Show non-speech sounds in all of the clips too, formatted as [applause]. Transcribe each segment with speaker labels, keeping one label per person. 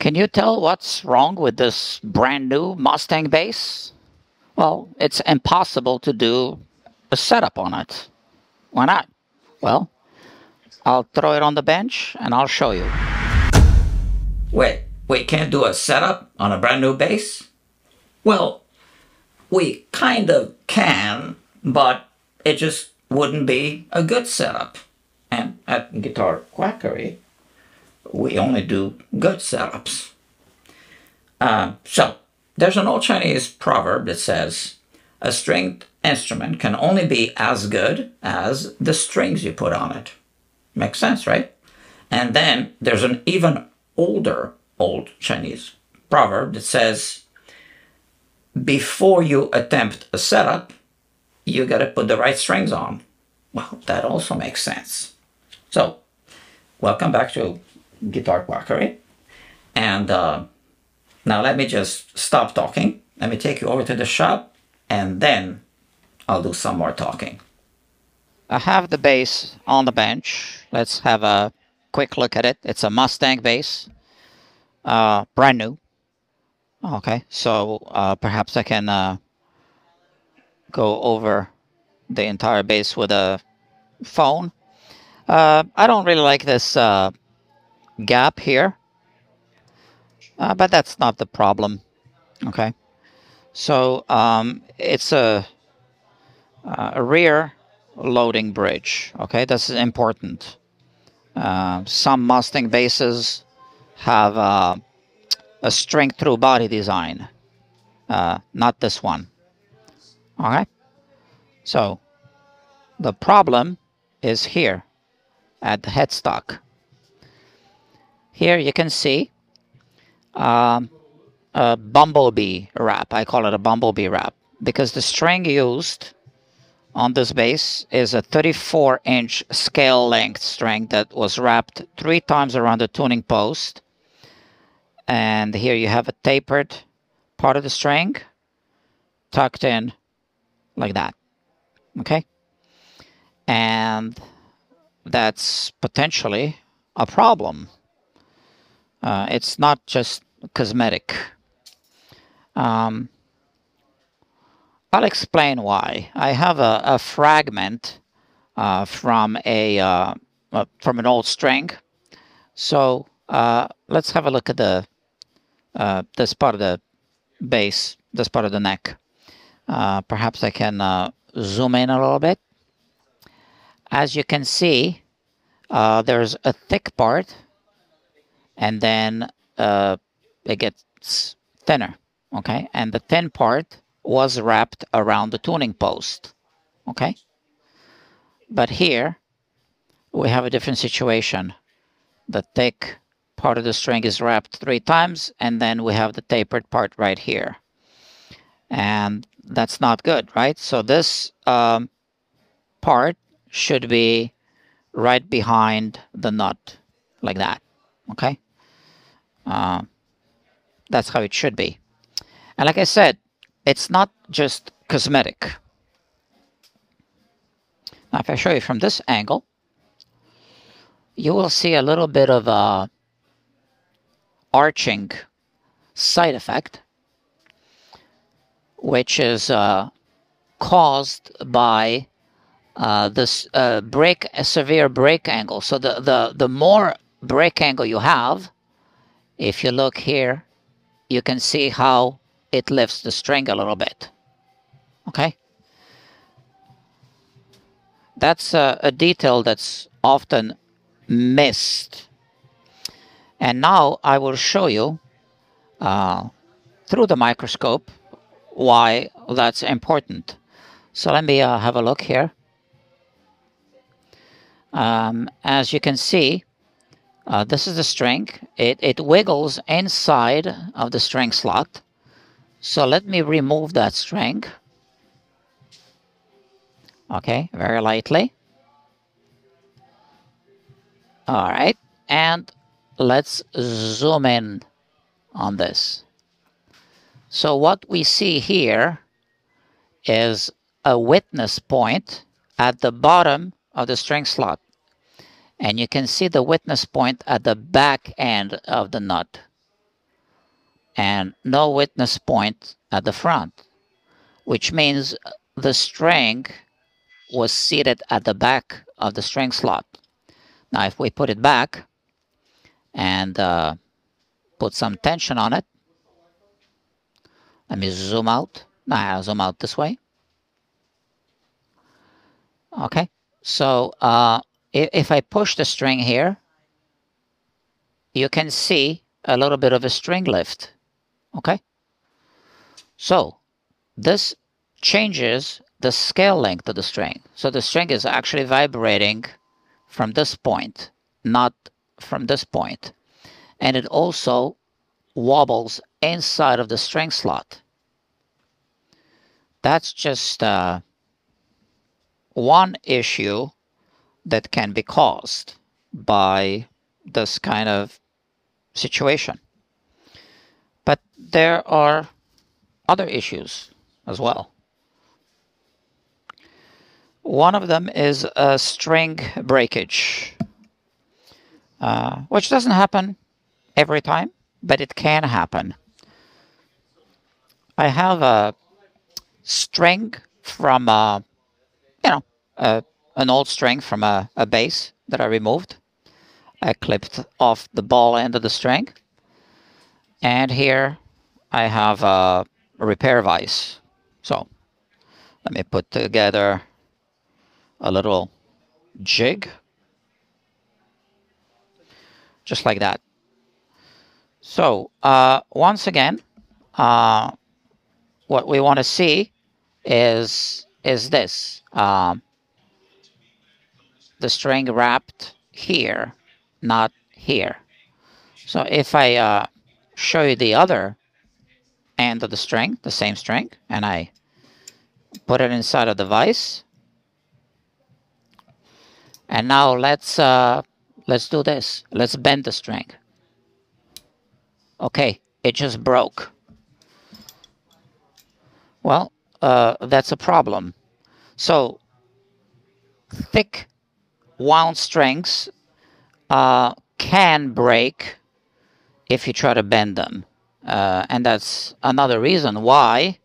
Speaker 1: Can you tell what's wrong with this brand new Mustang bass? Well, it's impossible to do a setup on it. Why not? Well, I'll throw it on the bench and I'll show you.
Speaker 2: Wait, we can't do a setup on a brand new bass? Well, we kind of can, but it just wouldn't be a good setup. And at Guitar Quackery, we only do good setups. Uh, so, there's an old Chinese proverb that says, a stringed instrument can only be as good as the strings you put on it. Makes sense, right? And then there's an even older old Chinese proverb that says, before you attempt a setup, you gotta put the right strings on. Well, that also makes sense. So, welcome back to Guitar Quackery. And uh, now let me just stop talking. Let me take you over to the shop and then I'll do some more talking.
Speaker 1: I have the bass on the bench. Let's have a quick look at it. It's a Mustang bass, uh, brand new. Okay, so uh, perhaps I can uh, go over the entire bass with a phone. Uh, I don't really like this uh, gap here, uh, but that's not the problem. Okay, so um, it's a, uh, a rear loading bridge. Okay, this is important. Uh, some Mustang basses have uh, a string through body design, uh, not this one. All right, so the problem is here at the headstock. Here you can see um, a bumblebee wrap. I call it a bumblebee wrap because the string used on this bass is a 34 inch scale length string that was wrapped three times around the tuning post. And here you have a tapered part of the string tucked in like that. Okay? And that's potentially a problem. Uh, it's not just cosmetic. Um, I'll explain why. I have a, a fragment uh, from a uh, uh, from an old string. So uh, let's have a look at the uh, this part of the base, this part of the neck. Perhaps I can zoom in a little bit. As you can see, there's a thick part, and then it gets thinner. Okay, and the thin part was wrapped around the tuning post. Okay? But here, we have a different situation. The thick part of the string is wrapped three times, and then we have the tapered part right here. And that's not good, right? So this um, part should be right behind the nut, like that, okay? Uh, that's how it should be. And like I said, it's not just cosmetic. Now, if I show you from this angle, you will see a little bit of a arching side effect, which is uh, caused by uh, this uh, break, a severe break angle. So the, the, the more break angle you have, if you look here, you can see how it lifts the string a little bit. Okay? That's a, a detail that's often missed. And now I will show you uh, through the microscope why that's important. So let me uh, have a look here. Um, as you can see, uh, this is the string. It, it wiggles inside of the string slot. So let me remove that string. Okay, very lightly. All right, and let's zoom in on this. So what we see here is a witness point at the bottom of the string slot. And you can see the witness point at the back end of the nut. and no witness point at the front, which means the string was seated at the back of the string slot. Now if we put it back and uh, put some tension on it, let me zoom out. Now I'll zoom out this way. Okay, so uh, if, I push the string here, you can see a little bit of a string lift. Okay, so this changes the scale length of the string. So the string is actually vibrating from this point, not from this point. And it also wobbles inside of the string slot. That's just uh, one issue that can be caused by this kind of situation. But there are other issues as well. One of them is a string breakage, uh, which doesn't happen every time, but it can happen. I have a string from, a, you know, a, an old string from a, a bass that I removed. I clipped off the ball end of the string. And here I have a repair vise. So let me put together a little jig. Just like that. So uh, once again, uh, what we want to see is is this um, the string wrapped here, not here. So if I uh, show you the other end of the string, the same string, and I put it inside of the vise, and now let's uh, let's do this. Let's bend the string. Okay, it just broke. Well, uh, that's a problem. So thick wound strings uh, can break if you try to bend them. Uh, and that's another reason why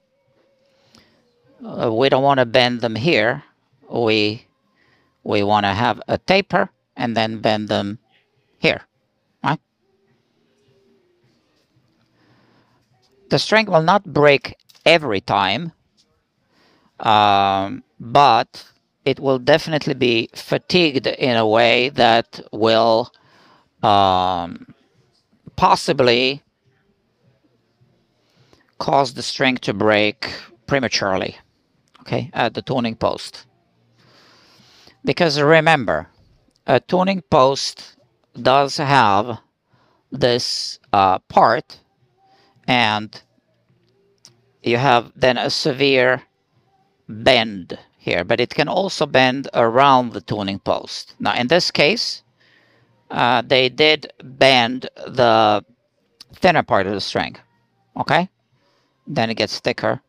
Speaker 1: uh, we don't want to bend them here. We we want to have a taper and then bend them here, right? The string will not break every time, um, but it will definitely be fatigued in a way that will um, possibly cause the string to break prematurely, okay, at the tuning post. Because remember, a tuning post does have this uh, part and you have then a severe bend here, but it can also bend around the tuning post. Now in this case, uh, they did bend the thinner part of the string, okay? Then it gets thicker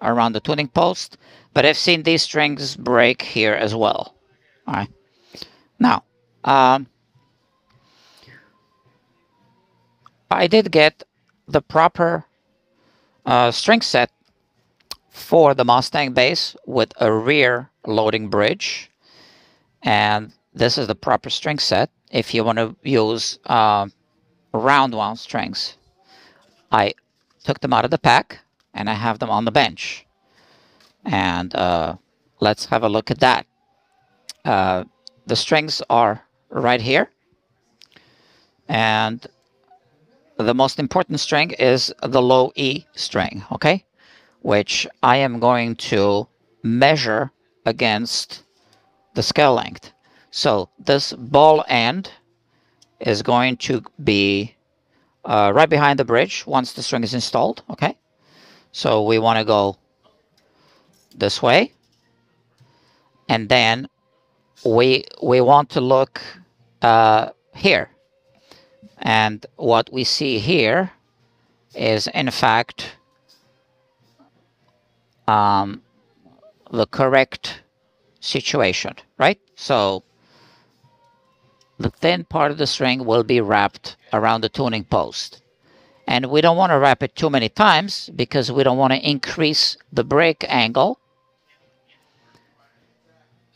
Speaker 1: around the tuning post, but I've seen these strings break here as well. All right. Now, um, I did get the proper uh, string set for the Mustang bass with a rear loading bridge. And this is the proper string set if you want to use uh, round wound strings. I took them out of the pack and I have them on the bench. And uh, let's have a look at that. Uh, the strings are right here. And the most important string is the low E string, okay? Which I am going to measure against the scale length. So this ball end is going to be uh, right behind the bridge once the string is installed, okay? So we want to go this way. And then we we want to look uh, here and what we see here is in fact um, the correct situation right so the thin part of the string will be wrapped around the tuning post And we don't want to wrap it too many times because we don't want to increase the break angle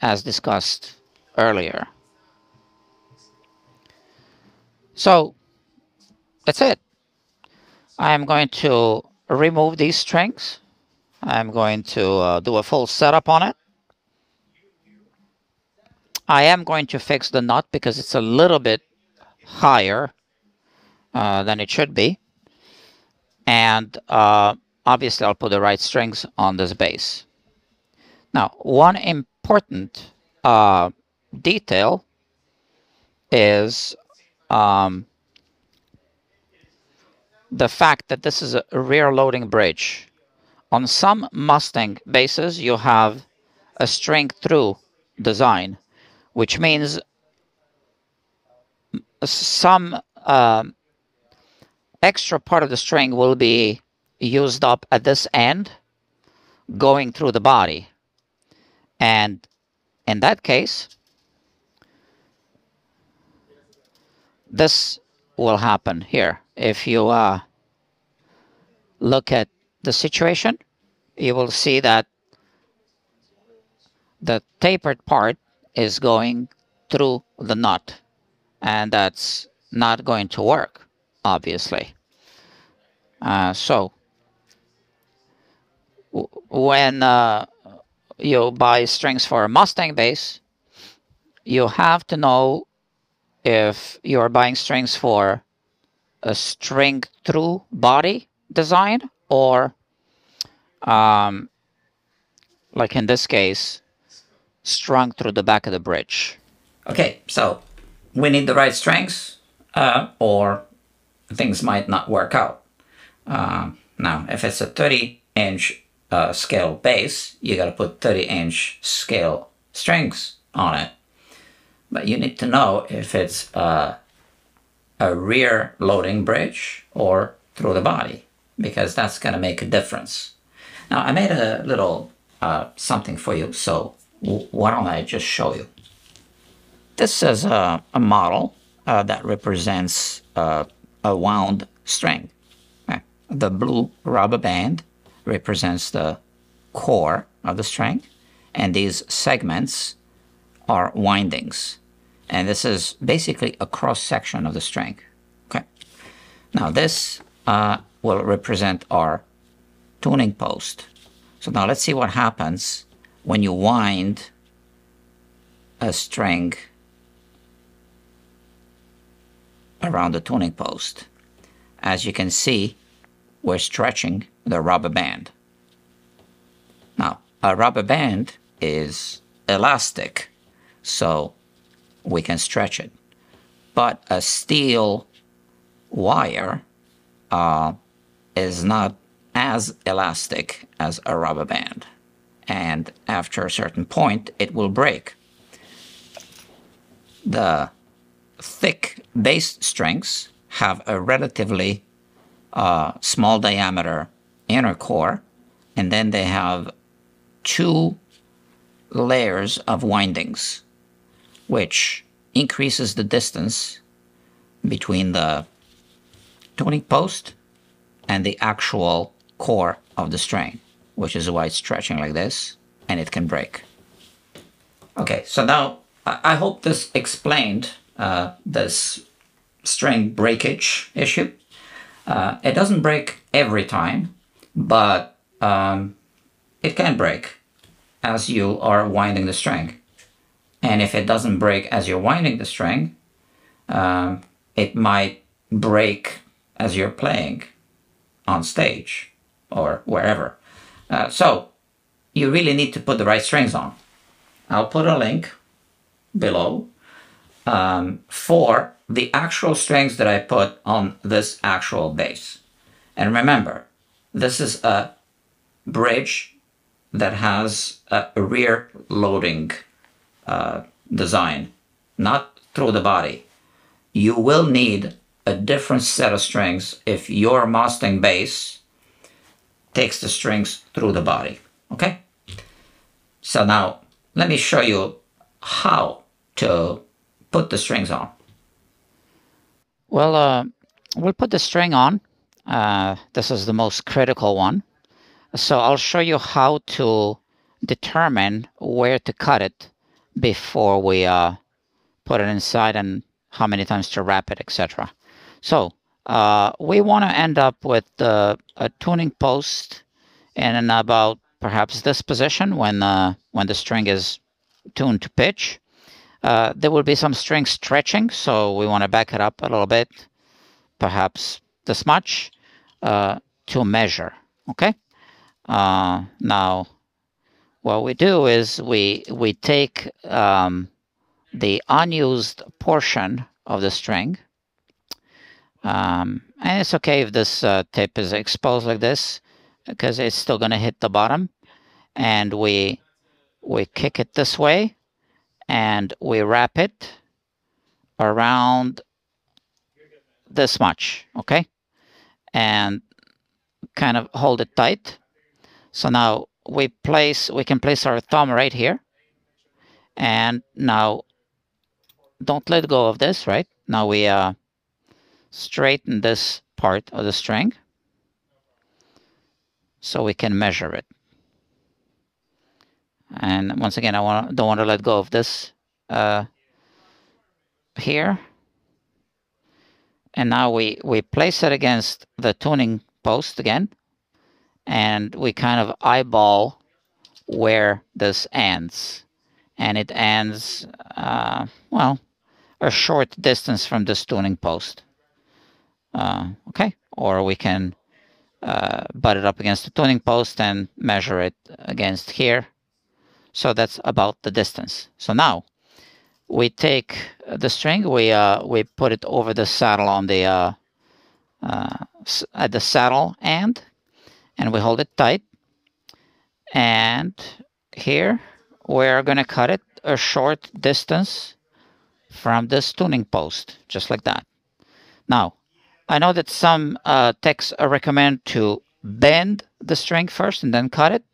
Speaker 1: as discussed earlier. So that's it. I am going to remove these strings. I'm going to uh, do a full setup on it. I am going to fix the nut because it's a little bit higher uh, than it should be. And uh, obviously I'll put the right strings on this bass. Now, one important uh, detail is um, the fact that this is a rear loading bridge. On some Mustang basses, you have a string through design, which means some uh, extra part of the string will be used up at this end going through the body. And in that case, this will happen here. If you uh, look at the situation, you will see that the tapered part is going through the nut and that's not going to work obviously. Uh, so when uh, you buy strings for a Mustang bass you have to know if you're buying strings for a string through body design or um, like in this case strung through the back of the bridge.
Speaker 2: Okay, so we need the right strings uh, or things might not work out. Uh, now, if it's a 30 inch uh, scale bass, you gotta put 30 inch scale strings on it. But you need to know if it's uh, a rear loading bridge or through the body because that's gonna make a difference. Now, I made a little uh, something for you, so why don't I just show you? This is a, a model uh, that represents uh, a wound string. The blue rubber band represents the core of the string, and these segments are windings. And this is basically a cross section of the string. Okay. Now this uh, will represent our tuning post. So now let's see what happens when you wind a string around the tuning post. As you can see, we're stretching the rubber band. Now, a rubber band is elastic, so we can stretch it. But a steel wire uh, is not as elastic as a rubber band and after a certain point it will break. The thick bass strings have a relatively uh, small diameter inner core and then they have two layers of windings which increases the distance between the tuning post and the actual core of the string which is why it's stretching like this, and it can break. Okay, so now I hope this explained uh, this string breakage issue. Uh, it doesn't break every time, but um, it can break as you are winding the string. And if it doesn't break as you're winding the string, um, it might break as you're playing on stage or wherever. Uh, so you really need to put the right strings on. I'll put a link below um, for the actual strings that I put on this actual bass. And remember, this is a bridge that has a rear loading uh, design, not through the body. You will need a different set of strings if your Mustang bass takes the strings through the body. Okay? So now let me show you how to put the strings on.
Speaker 1: Well, uh, we'll put the string on uh, this is the most critical one. So I'll show you how to determine where to cut it before we uh, put it inside and how many times to wrap it, etc. So uh, we want to end up with a tuning post in about perhaps this position when uh, when the string is tuned to pitch. Uh, there will be some string stretching, so we want to back it up a little bit, perhaps this much, uh, to measure. Okay. Uh, now, what we do is we we take um, the unused portion of the string. Um, and it's okay if this uh, tip is exposed like this because it's still going to hit the bottom. And we we kick it this way and we wrap it around this much, okay? And kind of hold it tight. So now we place, we can place our thumb right here. And now don't let go of this, right? Now we uh, straighten this part of the string so we can measure it. And once again, I want don't want to let go of this uh, here. And now we, we place it against the tuning post again. And we kind of eyeball where this ends. And it ends, uh, well, a short distance from this tuning post. Uh, okay, or we can uh, butt it up against the tuning post and measure it against here. So that's about the distance. So now we take the string, we uh, we put it over the saddle on the uh, uh, at the saddle end, and we hold it tight. And here we're going to cut it a short distance from this tuning post, just like that. Now, I know that some uh, texts recommend to bend the string first and then cut it,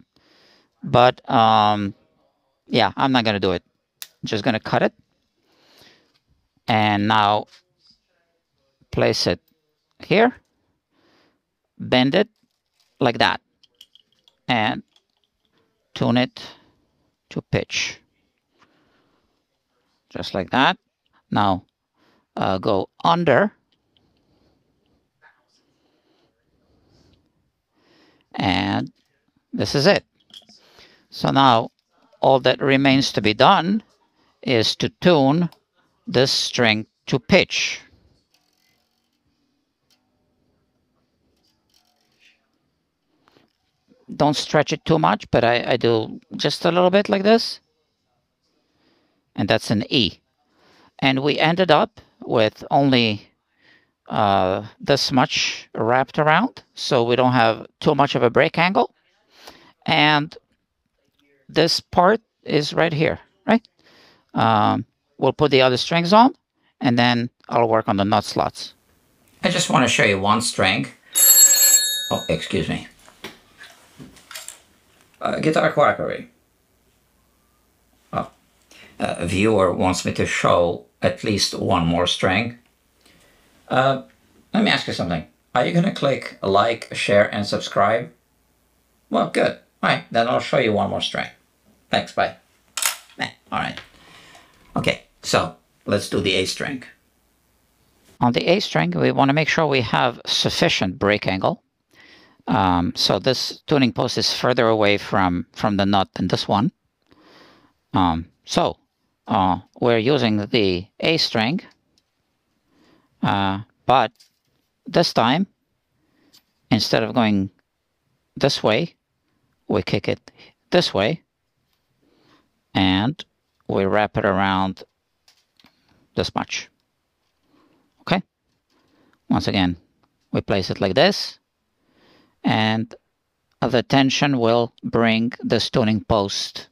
Speaker 1: but um, yeah, I'm not going to do it. I'm just going to cut it. And now place it here, bend it like that, and tune it to pitch. Just like that. Now uh, go under and this is it. So now all that remains to be done is to tune this string to pitch. Don't stretch it too much, but I, I do just a little bit like this. And that's an E. And we ended up with only uh, this much wrapped around, so we don't have too much of a break angle. And this part is right here, right? Um, we'll put the other strings on, and then I'll work on the nut slots.
Speaker 2: I just want to show you one string. Oh, excuse me. Uh, guitar quackery. Oh, a viewer wants me to show at least one more string. Uh, let me ask you something. Are you going to click like, share, and subscribe? Well, good. All right, then I'll show you one more string. Thanks, bye. All right. Okay, so let's do the A string.
Speaker 1: On the A string, we want to make sure we have sufficient break angle. Um, so this tuning post is further away from, from the nut than this one. Um, so uh, we're using the A string, uh, but this time, instead of going this way, we kick it this way and we wrap it around this much. Okay? Once again, we place it like this, and the tension will bring the tuning post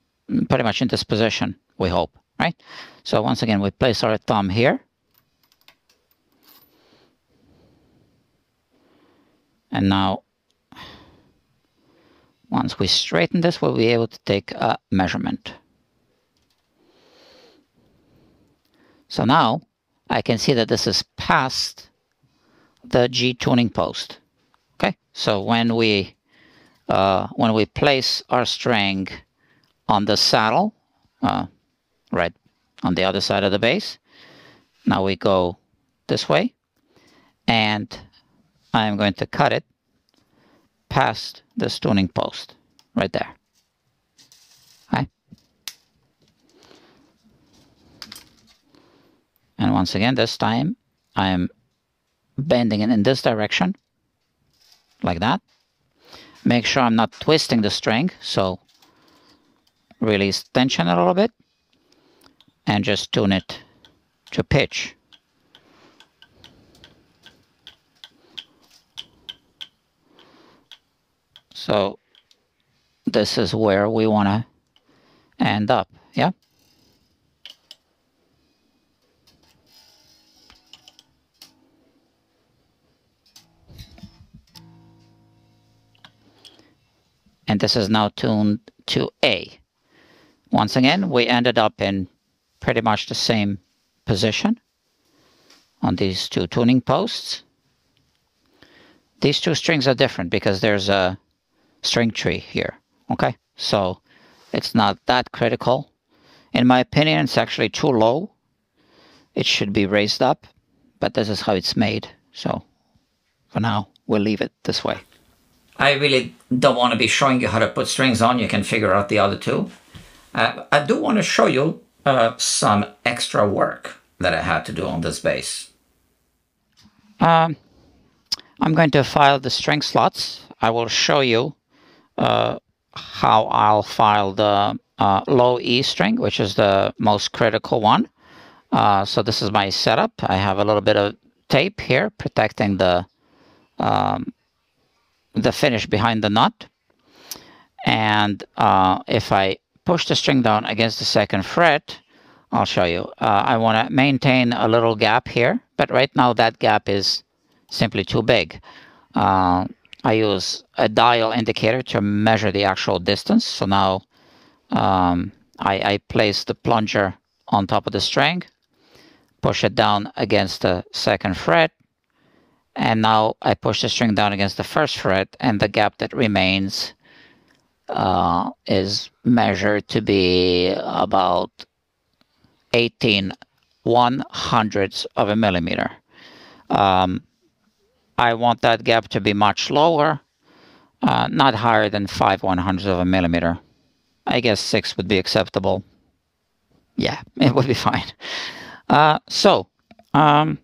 Speaker 1: pretty much in this position, we hope, right? So once again, we place our thumb here. And now, once we straighten this, we'll be able to take a measurement. So now I can see that this is past the G tuning post. Okay, so when we uh, when we place our string on the saddle, uh, right on the other side of the base, now we go this way, and I'm going to cut it past this tuning post right there. Okay. And once again, this time I'm bending it in this direction, like that. Make sure I'm not twisting the string, so release tension a little bit and just tune it to pitch. So this is where we want to end up, yeah? And this is now tuned to A. Once again, we ended up in pretty much the same position on these two tuning posts. These two strings are different because there's a string tree here. Okay, so it's not that critical. In my opinion, it's actually too low. It should be raised up, but this is how it's made. So for now, we'll leave it this way.
Speaker 2: I really don't want to be showing you how to put strings on. You can figure out the other two. Uh, I do want to show you uh, some extra work that I had to do on this bass.
Speaker 1: Um, I'm going to file the string slots. I will show you how I'll file the uh, low E string, which is the most critical one. Uh, so this is my setup. I have a little bit of tape here protecting the um, the finish behind the nut. And uh, if I push the string down against the second fret, I'll show you. Uh, I want to maintain a little gap here, but right now that gap is simply too big. Uh, I use a dial indicator to measure the actual distance. So now um, I, I place the plunger on top of the string, push it down against the second fret, and now I push the string down against the first fret, and the gap that remains uh, is measured to be about 18 one hundredths of a millimeter. Um, I want that gap to be much lower, uh, not higher than 5 one hundredths of a millimeter. I guess 6 would be acceptable. Yeah, [laughs] it would be fine. Uh, so, um,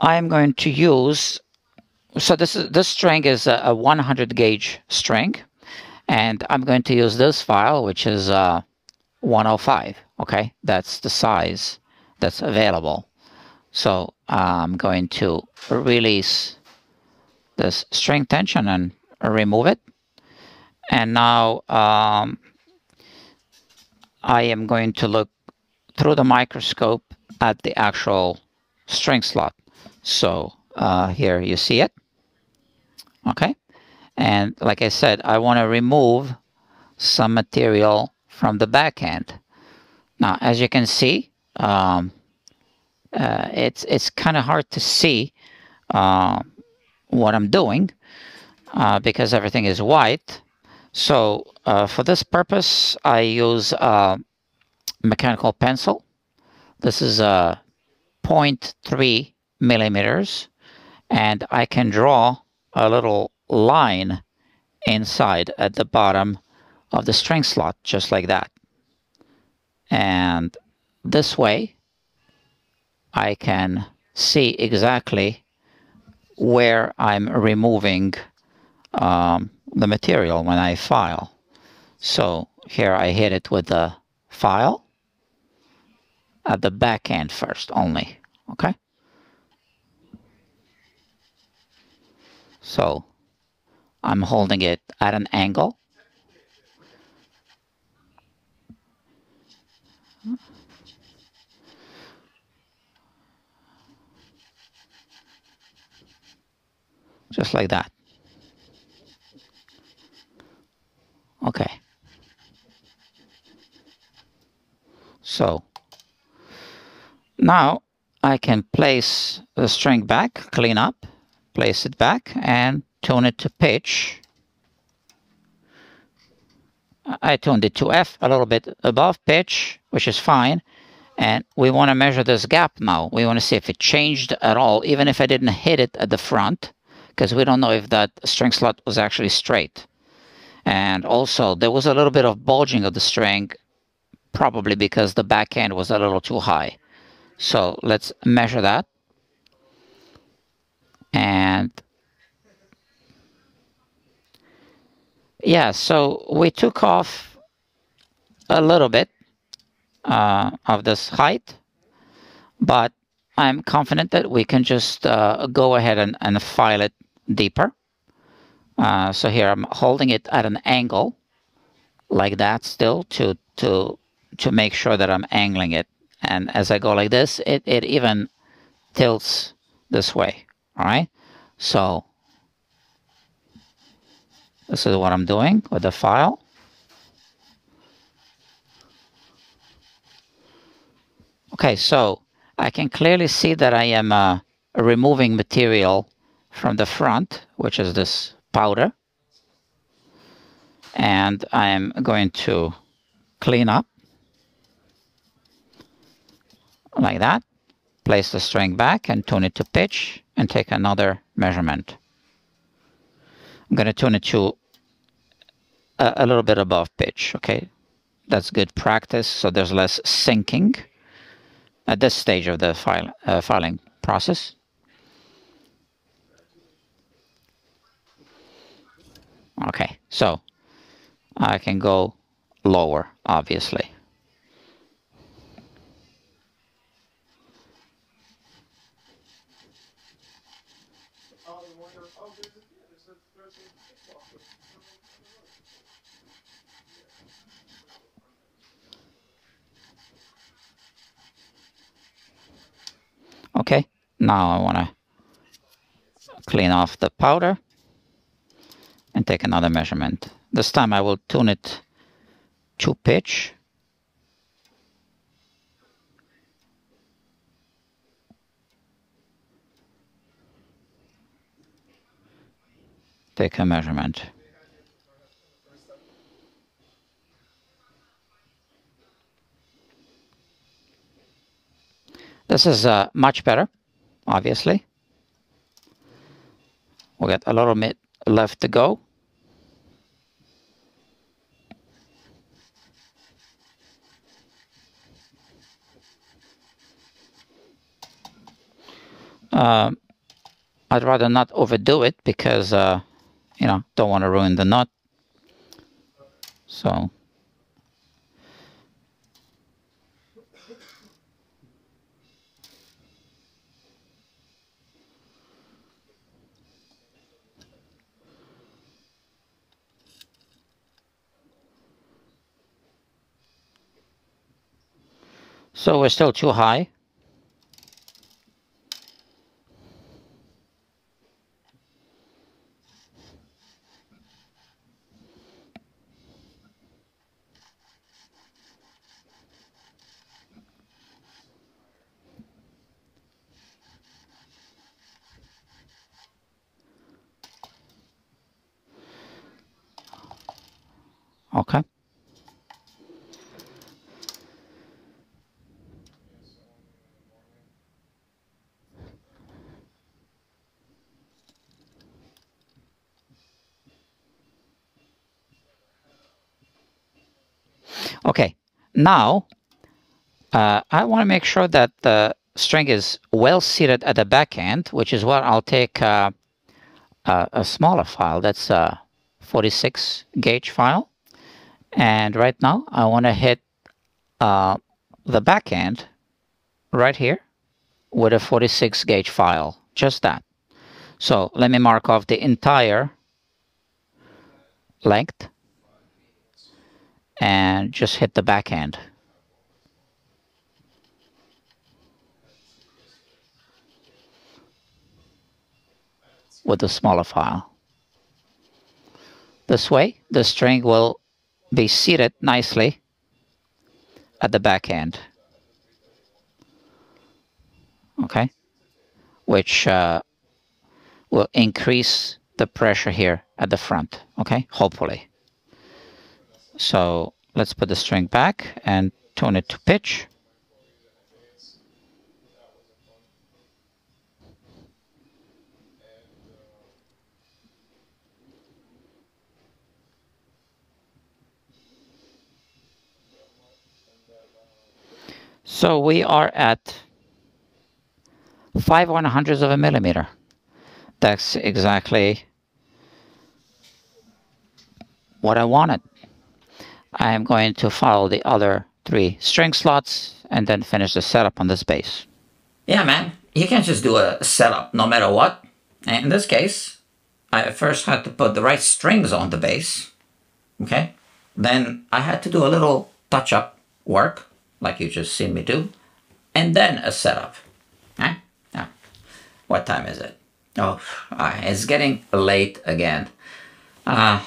Speaker 1: I'm going to use, so this, is, this string is a, a 100 gauge string, and I'm going to use this file, which is uh, 105, okay? That's the size that's available. So I'm going to release this string tension and remove it. And now um, I am going to look through the microscope at the actual string slot. So uh, here you see it. Okay. And like I said, I want to remove some material from the back end. Now, as you can see, um, uh, it's it's kind of hard to see uh, what I'm doing uh, because everything is white. So uh, for this purpose, I use a mechanical pencil. This is a 0.3 millimeters, and I can draw a little line inside at the bottom of the string slot, just like that. And this way, I can see exactly where I'm removing um, the material when I file. So here I hit it with the file at the back end first only, okay? So I'm holding it at an angle just like that. Okay. So now I can place the string back, clean up, place it back, and tune it to pitch. I tuned it to F a little bit above pitch, which is fine. And we want to measure this gap now. We want to see if it changed at all, even if I didn't hit it at the front, because we don't know if that string slot was actually straight. And also, there was a little bit of bulging of the string, probably because the back end was a little too high. So let's measure that. And yeah, so we took off a little bit uh, of this height, but I'm confident that we can just uh, go ahead and, and file it deeper. Uh, so here I'm holding it at an angle like that still to to to make sure that I'm angling it. And as I go like this, it, it even tilts this way. All right. So this is what I'm doing with the file. Okay, so I can clearly see that I am uh, removing material from the front, which is this powder. And I'm going to clean up like that. Place the string back and tune it to pitch and take another measurement. I'm going to tune it to a, a little bit above pitch, okay? That's good practice, so there's less sinking at this stage of the file, uh, filing process. Okay, so I can go lower, obviously. Okay, now I want to clean off the powder and take another measurement. This time I will tune it to pitch. Take a measurement. This is uh, much better, obviously. We got a little bit left to go. Uh, I'd rather not overdo it because, uh, you know, don't want to ruin the nut. So So we're still too high. Okay. Okay, now uh, I want to make sure that the string is well seated at the back end, which is what I'll take uh, a, a, smaller file. That's a 46 gauge file. And right now I want to hit uh, the back end right here with a 46 gauge file, just that. So let me mark off the entire length and just hit the backhand. with the smaller file. This way, the string will be seated nicely at the back end. Okay, which uh, will increase the pressure here at the front, okay? Hopefully. So let's put the string back and tune it to pitch. So we are at 5 one hundredths of a millimeter. That's exactly what I wanted. I am going to follow the other three string slots and then finish the setup on this bass.
Speaker 2: Yeah, man. You can't just do a setup no matter what. In this case, I first had to put the right strings on the bass. Okay? Then I had to do a little touch-up work, like you just seen me do. And then a setup. Huh? Now, what time is it? Oh, uh, it's getting late again. Uh,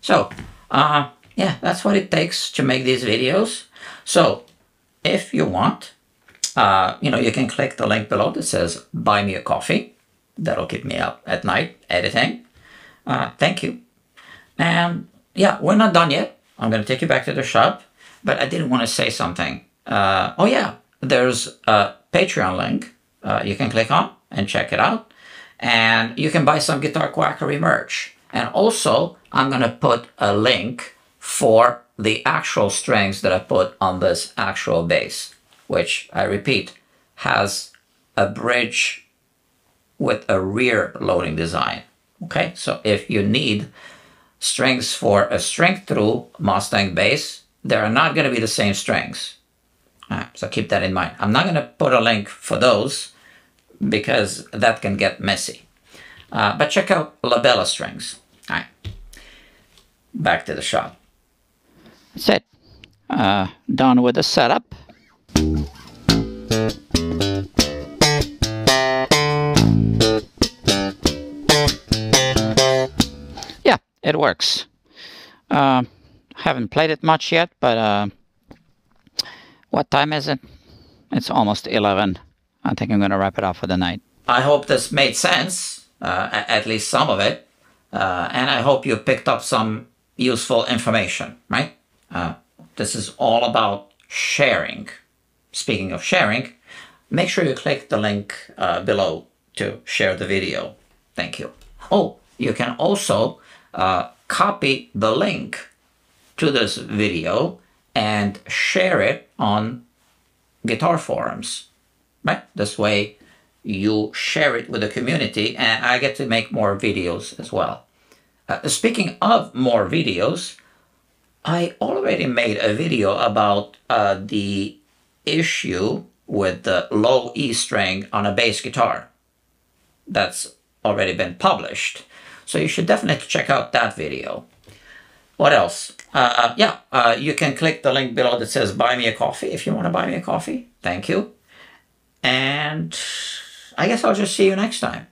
Speaker 2: so, uh, yeah, that's what it takes to make these videos. So, if you want, uh, you know, you can click the link below that says buy me a coffee. That'll keep me up at night editing. Uh, thank you. And yeah, we're not done yet. I'm going to take you back to the shop, but I didn't want to say something. Uh, oh yeah, there's a Patreon link uh, you can click on and check it out. And you can buy some Guitar Quackery merch. And also, I'm going to put a link for the actual strings that I put on this actual bass, which I repeat, has a bridge with a rear loading design. Okay, so if you need strings for a string through Mustang bass, they are not going to be the same strings. So keep that in mind. I'm not going to put a link for those because that can get messy. Uh, but check out La Bella strings. All right, back to the shop.
Speaker 1: That's it. Uh, done with the setup. Yeah, it works. Uh, haven't played it much yet, but uh, what time is it? It's almost 11. I think I'm going to wrap it up for the night.
Speaker 2: I hope this made sense, uh, at least some of it. Uh, and I hope you picked up some useful information, right? Uh, this is all about sharing. Speaking of sharing, make sure you click the link uh, below to share the video. Thank you. Oh, you can also uh, copy the link to this video and share it on guitar forums, right? This way you share it with the community and I get to make more videos as well. Uh, speaking of more videos, I already made a video about uh, the issue with the low E string on a bass guitar. That's already been published. So you should definitely check out that video. What else? Uh, yeah, uh, you can click the link below that says buy me a coffee if you want to buy me a coffee. Thank you. And I guess I'll just see you next time.